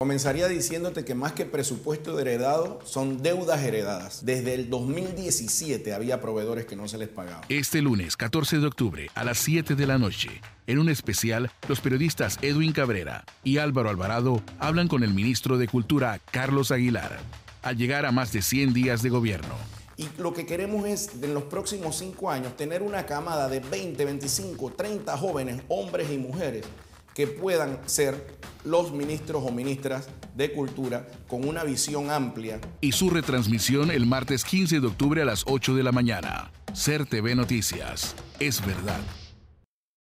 Comenzaría diciéndote que más que presupuesto heredado, son deudas heredadas. Desde el 2017 había proveedores que no se les pagaba. Este lunes 14 de octubre a las 7 de la noche, en un especial, los periodistas Edwin Cabrera y Álvaro Alvarado hablan con el ministro de Cultura, Carlos Aguilar, al llegar a más de 100 días de gobierno. Y lo que queremos es, en los próximos cinco años, tener una camada de 20, 25, 30 jóvenes, hombres y mujeres, que puedan ser los ministros o ministras de Cultura con una visión amplia. Y su retransmisión el martes 15 de octubre a las 8 de la mañana. Ser TV Noticias. Es verdad.